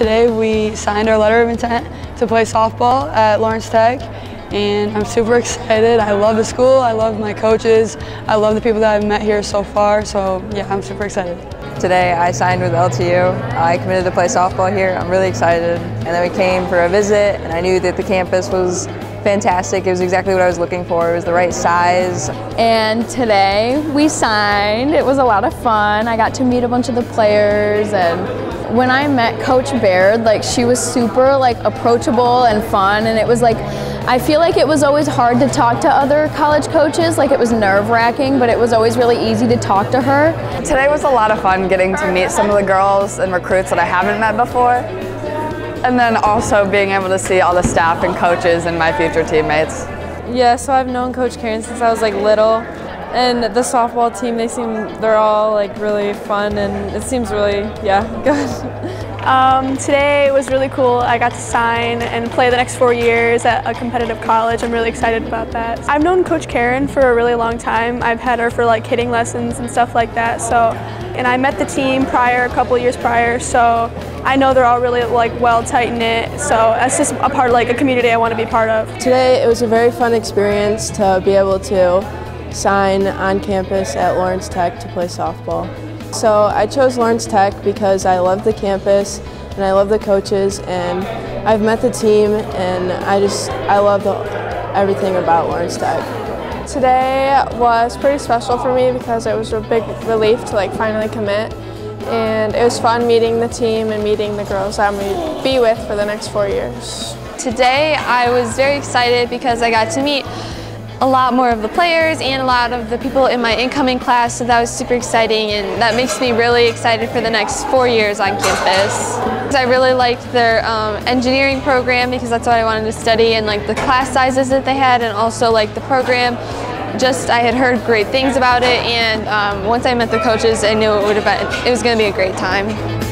today we signed our letter of intent to play softball at Lawrence Tech and I'm super excited. I love the school, I love my coaches, I love the people that I've met here so far, so yeah, I'm super excited. Today I signed with LTU. I committed to play softball here. I'm really excited. And then we came for a visit and I knew that the campus was fantastic. It was exactly what I was looking for. It was the right size. And today we signed. It was a lot of fun. I got to meet a bunch of the players and when I met Coach Baird, like she was super like approachable and fun and it was like I feel like it was always hard to talk to other college coaches, like it was nerve wracking, but it was always really easy to talk to her. Today was a lot of fun getting to meet some of the girls and recruits that I haven't met before. And then also being able to see all the staff and coaches and my future teammates. Yeah, so I've known Coach Karen since I was like little. And the softball team, they seem, they're all like really fun and it seems really, yeah, good. Um, today was really cool. I got to sign and play the next four years at a competitive college. I'm really excited about that. I've known Coach Karen for a really long time. I've had her for like hitting lessons and stuff like that. So, and I met the team prior, a couple years prior. So I know they're all really like well tight knit. So that's just a part of like a community I want to be part of. Today it was a very fun experience to be able to sign on campus at Lawrence Tech to play softball. So I chose Lawrence Tech because I love the campus and I love the coaches and I've met the team and I just, I love the, everything about Lawrence Tech. Today was pretty special for me because it was a big relief to like finally commit and it was fun meeting the team and meeting the girls I'm going to be with for the next four years. Today I was very excited because I got to meet a lot more of the players and a lot of the people in my incoming class, so that was super exciting and that makes me really excited for the next four years on campus. I really liked their um, engineering program because that's what I wanted to study and like the class sizes that they had and also like the program. Just I had heard great things about it and um, once I met the coaches I knew it would have been, it was going to be a great time.